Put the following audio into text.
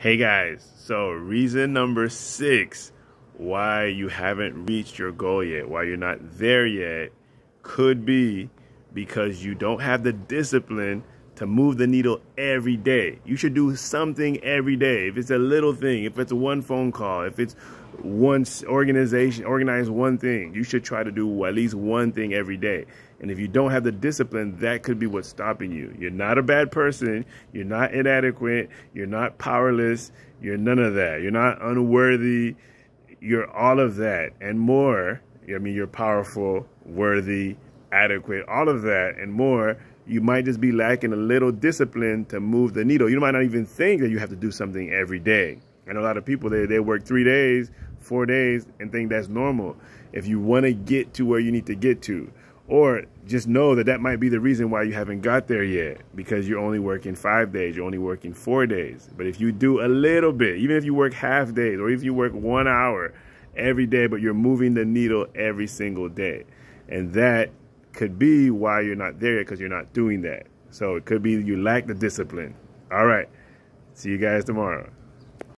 Hey guys, so reason number six why you haven't reached your goal yet, why you're not there yet, could be because you don't have the discipline to move the needle every day. You should do something every day. If it's a little thing, if it's one phone call, if it's one organization, organize one thing, you should try to do at least one thing every day. And if you don't have the discipline, that could be what's stopping you. You're not a bad person. You're not inadequate. You're not powerless. You're none of that. You're not unworthy. You're all of that and more. I mean, you're powerful, worthy, adequate, all of that and more. You might just be lacking a little discipline to move the needle. You might not even think that you have to do something every day. And a lot of people, they, they work three days, four days, and think that's normal. If you want to get to where you need to get to, or just know that that might be the reason why you haven't got there yet because you're only working five days, you're only working four days. But if you do a little bit, even if you work half days or if you work one hour every day, but you're moving the needle every single day, and that could be why you're not there because you're not doing that. So it could be you lack the discipline. All right. See you guys tomorrow.